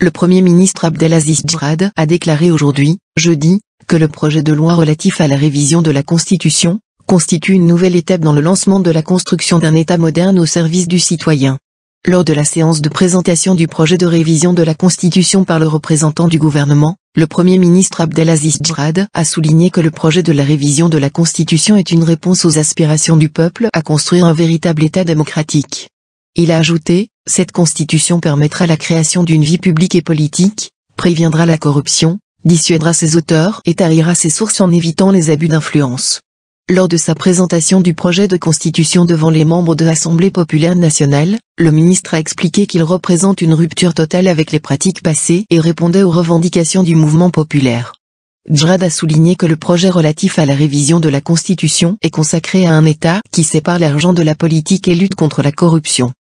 le Premier ministre Abdelaziz Djrad a déclaré aujourd'hui, jeudi, que le projet de loi relatif à la révision de la Constitution, constitue une nouvelle étape dans le lancement de la construction d'un État moderne au service du citoyen. Lors de la séance de présentation du projet de révision de la Constitution par le représentant du gouvernement, le Premier ministre Abdelaziz Djrad a souligné que le projet de la révision de la Constitution est une réponse aux aspirations du peuple à construire un véritable État démocratique. Il a ajouté, cette Constitution permettra la création d'une vie publique et politique, préviendra la corruption, dissuadera ses auteurs et tarira ses sources en évitant les abus d'influence. Lors de sa présentation du projet de constitution devant les membres de l'Assemblée populaire nationale, le ministre a expliqué qu'il représente une rupture totale avec les pratiques passées et répondait aux revendications du mouvement populaire. Djrad a souligné que le projet relatif à la révision de la Constitution est consacré à un État qui sépare l'argent de la politique et lutte contre la corruption.